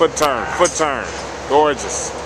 Foot turn, foot turn. Gorgeous.